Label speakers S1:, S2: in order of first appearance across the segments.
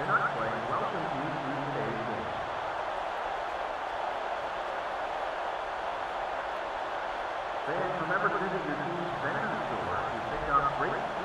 S1: cannot play welcomes you to today's game. Remember to visit your team's vendor store to pick up great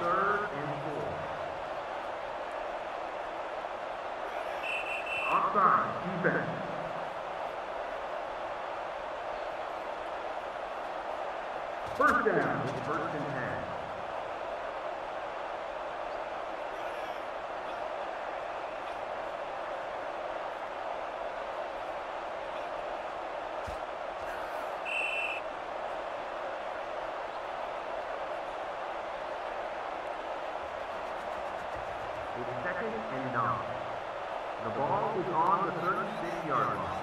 S1: third and four. Defense. First down. First and ten. It's second and nine. The ball is on the 36-yard line.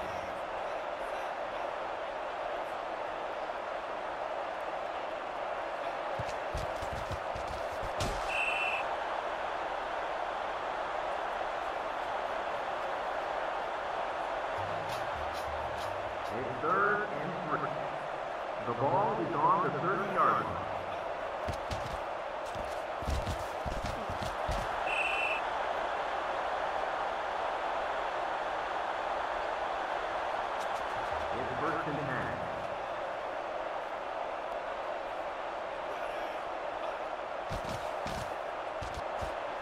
S1: It's third and three. The ball is on the 30-yard line.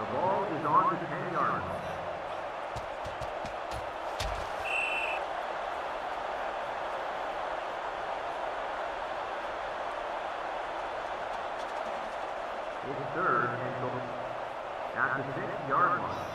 S1: the ball is on the 10 yard third and goal at the six-yard line.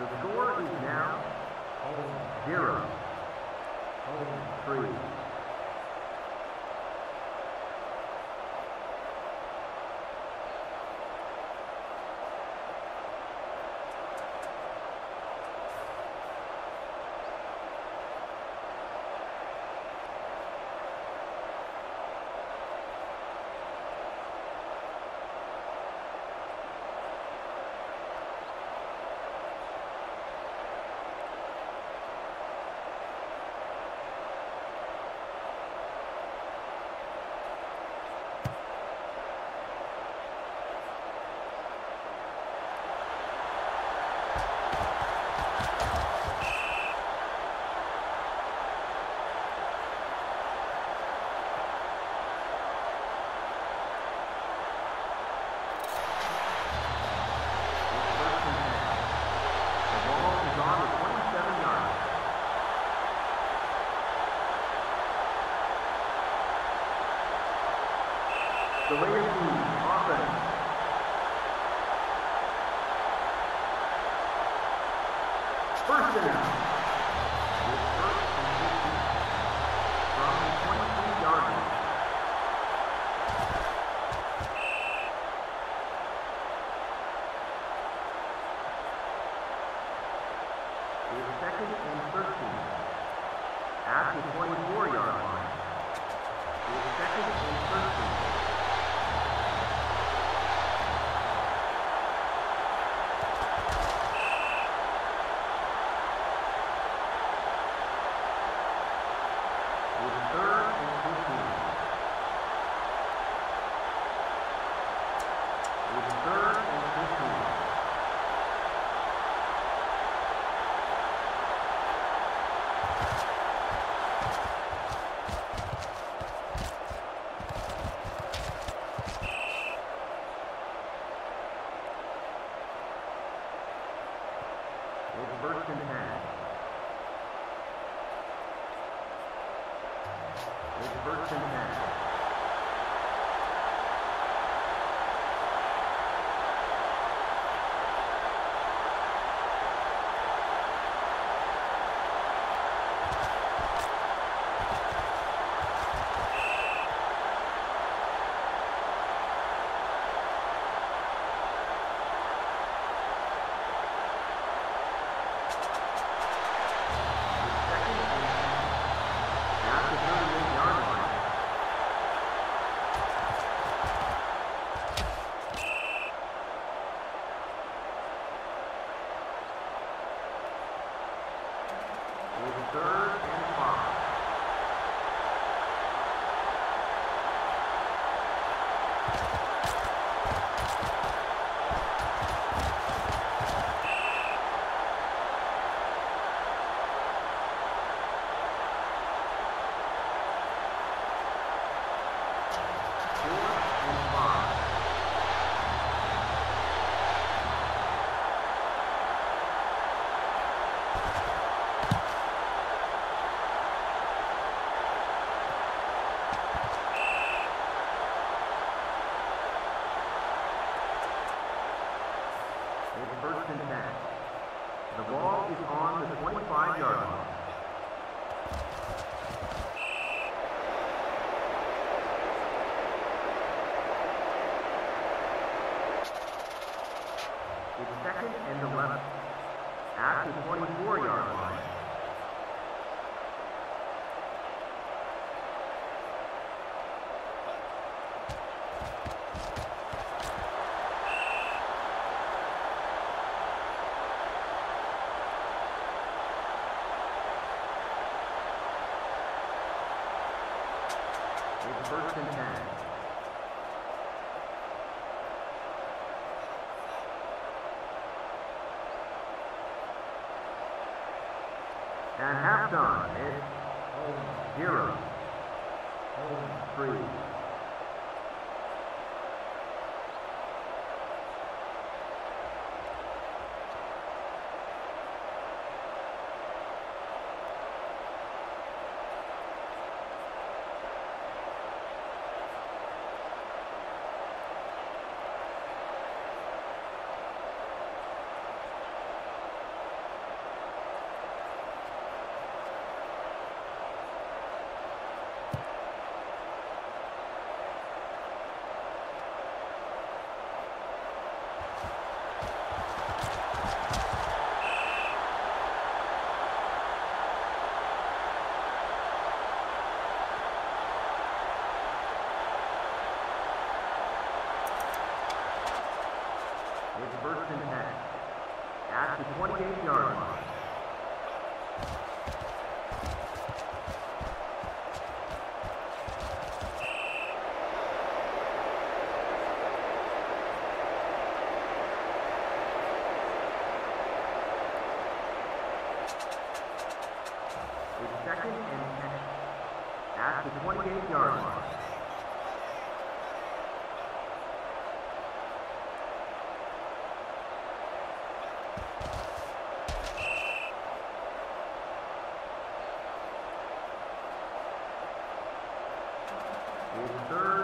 S1: The score is now 0 3. Turk return. And halftime is 0 3 with first and 10. At the 28-yard line. Over.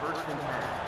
S1: first and 10.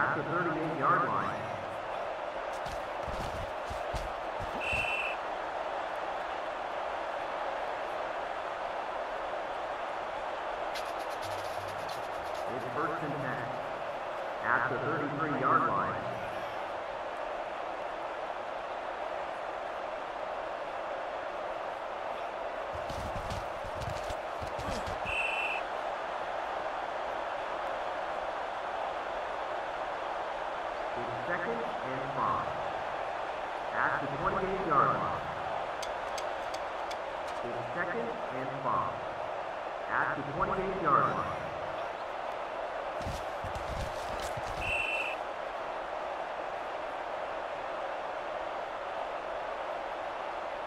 S1: That's the 38-yard line. It's first and 10. At the 33-yard line. It's second and five. At the 28-yard line. It's second and five. At the 28-yard line.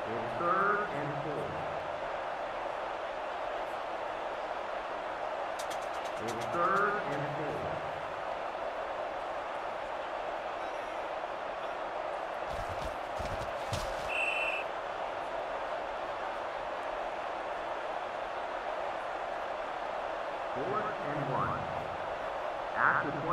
S1: It's third and four. It's third and four. Fourth and one. At